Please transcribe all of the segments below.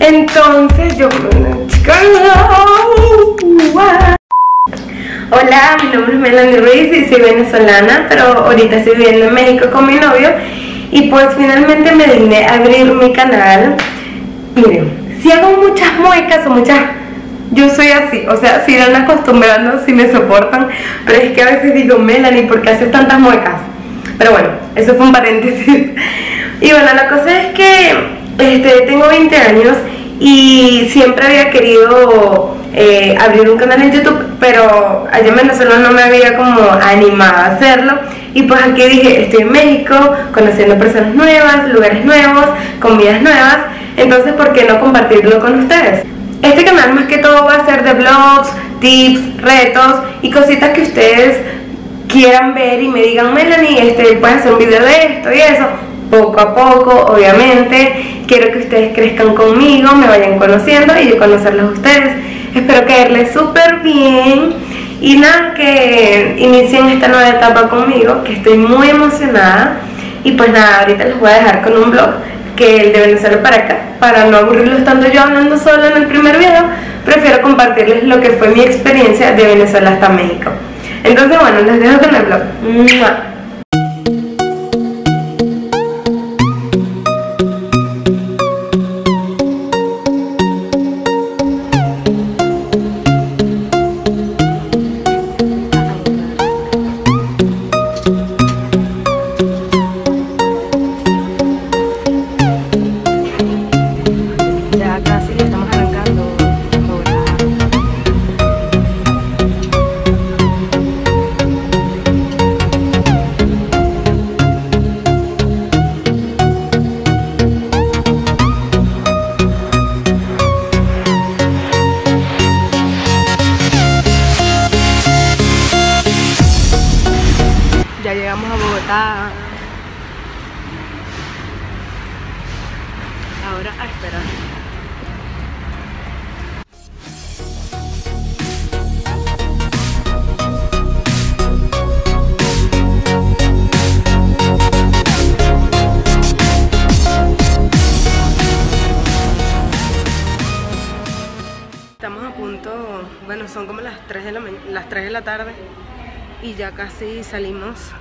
Entonces yo Hola, mi nombre es Melanie Ruiz y soy venezolana, pero ahorita estoy viviendo en México con mi novio y pues finalmente me digné a abrir mi canal. Miren, si hago muchas muecas o muchas... Yo soy así, o sea, si irán acostumbrando, si me soportan, pero es que a veces digo, Melanie, ¿por qué haces tantas muecas? Pero bueno, eso fue un paréntesis. Y bueno, la cosa es que este, tengo 20 años y siempre había querido eh, abrir un canal en YouTube, pero allá en Venezuela no me había como animado a hacerlo. Y pues aquí dije, estoy en México, conociendo personas nuevas, lugares nuevos, comidas nuevas, entonces ¿por qué no compartirlo con ustedes? Este canal más que todo va a ser de vlogs, tips, retos y cositas que ustedes quieran ver y me digan, Melanie, este, puedes hacer un video de esto y eso, poco a poco, obviamente. Quiero que ustedes crezcan conmigo, me vayan conociendo y yo conocerlos a ustedes. Espero caerles súper bien y nada, que inicien esta nueva etapa conmigo, que estoy muy emocionada. Y pues nada, ahorita les voy a dejar con un blog que el de Venezuela para acá, para no aburrirlos tanto yo hablando solo en el primer video, prefiero compartirles lo que fue mi experiencia de Venezuela hasta México. Entonces bueno, les dejo con el blog. Ya Ahora a esperar. Estamos a punto, bueno, son como las 3 de la, las 3 de la tarde y ya casi salimos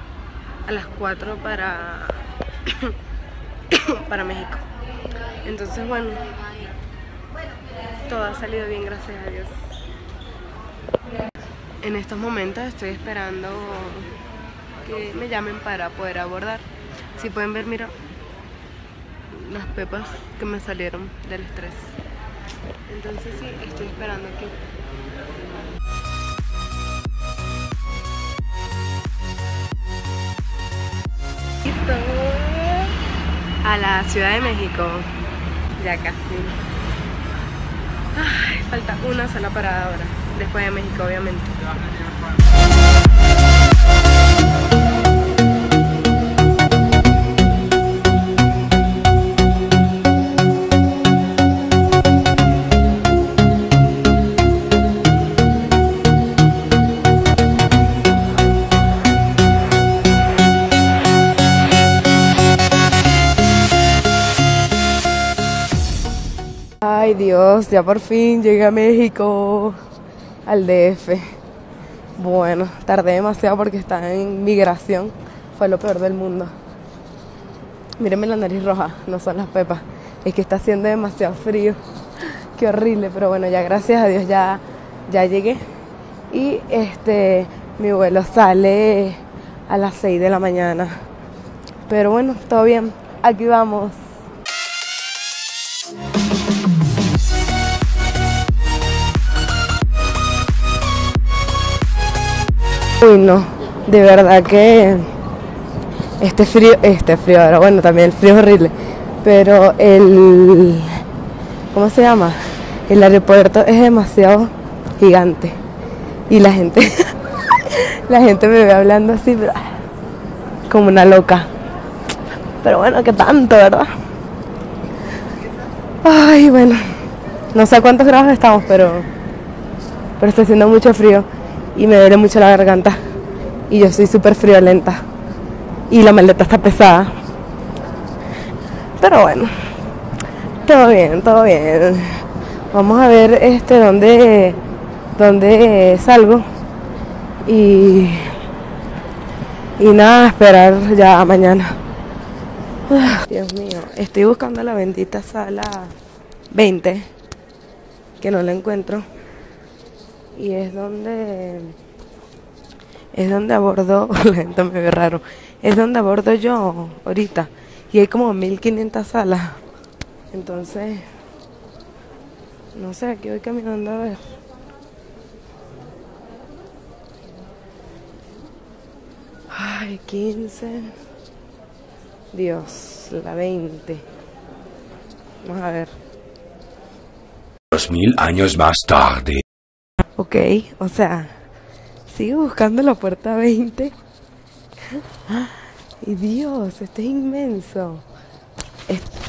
a las 4 para, para México. Entonces, bueno, todo ha salido bien, gracias a Dios. En estos momentos estoy esperando que me llamen para poder abordar. Si pueden ver, mira, las pepas que me salieron del estrés. Entonces sí, estoy esperando que A la Ciudad de México. Ya casi. Falta una sola parada ahora. Después de México, obviamente. Ay Dios, ya por fin llegué a México, al DF. Bueno, tardé demasiado porque estaba en migración. Fue lo peor del mundo. Mírenme la nariz roja, no son las pepas. Es que está haciendo demasiado frío. Qué horrible, pero bueno, ya gracias a Dios ya, ya llegué. Y este, mi vuelo sale a las 6 de la mañana. Pero bueno, todo bien. Aquí vamos. Uy, no, de verdad que este frío, este frío, ahora bueno, también el frío es horrible, pero el, ¿cómo se llama? El aeropuerto es demasiado gigante y la gente, la gente me ve hablando así, pero, como una loca. Pero bueno, que tanto, ¿verdad? Ay, bueno, no sé a cuántos grados estamos, pero, pero está haciendo mucho frío y me duele mucho la garganta y yo soy súper friolenta y la maleta está pesada Pero bueno, todo bien, todo bien. Vamos a ver este dónde, dónde salgo. Y, y nada, esperar ya mañana. Dios mío, estoy buscando la bendita sala 20, que no la encuentro. Y es donde es donde abordo, la me ve raro, es donde abordo yo ahorita. Y hay como 1500 salas. Entonces, no sé, aquí voy caminando a ver. Ay, 15. Dios, la 20. Vamos a ver. Dos mil años más tarde. Ok, o sea, sigo buscando la puerta 20. Y Dios, este es inmenso.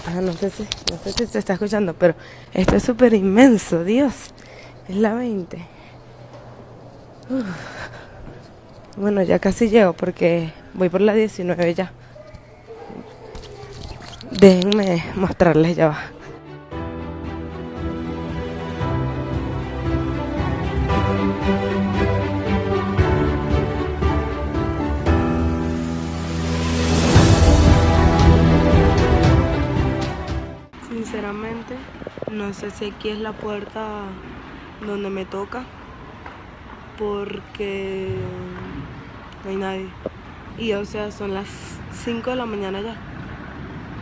Ah, no sé, si, no se está escuchando, pero esto es súper inmenso, Dios. Es la 20. Uf. Bueno, ya casi llego porque voy por la 19 ya. Déjenme mostrarles ya va. Sinceramente, no sé si aquí es la puerta donde me toca, porque no hay nadie. Y o sea, son las 5 de la mañana ya.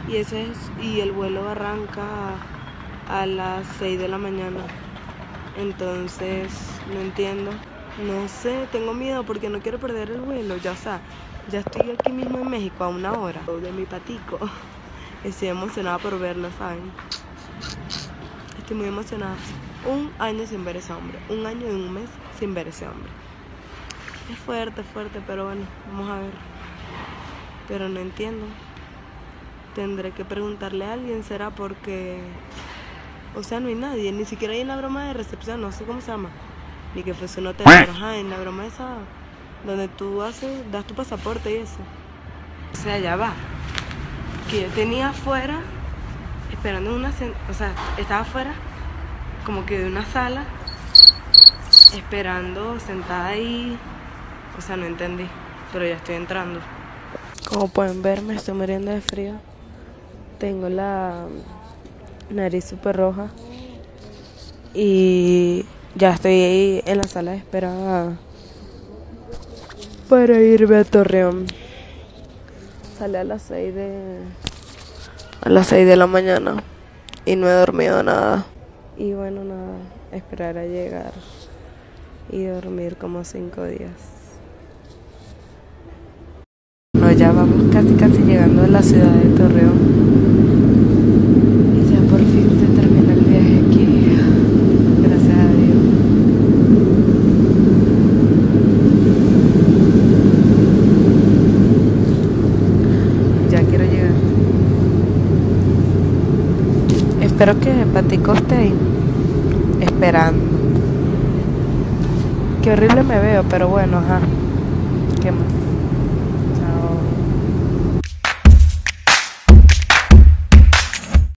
Y ese es y el vuelo arranca a las 6 de la mañana. Entonces, no entiendo. No sé, tengo miedo porque no quiero perder el vuelo. Ya, o ya estoy aquí mismo en México a una hora de mi patico. Estoy emocionada por verlo, ¿saben? Estoy muy emocionada. Un año sin ver ese hombre. Un año y un mes sin ver ese hombre. Es fuerte, fuerte, pero bueno, vamos a ver. Pero no entiendo. Tendré que preguntarle a alguien, será porque. O sea, no hay nadie, ni siquiera hay en la broma de recepción, no sé cómo se llama. Ni que fuese un hotel, ajá, en la broma esa, donde tú haces, das tu pasaporte y eso. O sea, ya va. Que yo tenía afuera, esperando una. O sea, estaba afuera, como que de una sala, esperando, sentada ahí. O sea, no entendí, pero ya estoy entrando. Como pueden ver, me estoy muriendo de frío. Tengo la nariz súper roja. Y ya estoy ahí en la sala de espera para irme a Torreón. Sale a las 6 de a las 6 de la mañana y no he dormido nada. Y bueno, nada, esperar a llegar y dormir como 5 días. No, ya vamos casi casi llegando a la ciudad de Torreón. Y ya por fin se termina el viaje aquí. Gracias a Dios. Ya quiero llegar. Espero que Patico esté ahí. Esperando. Qué horrible me veo, pero bueno, ajá. ¿Qué más?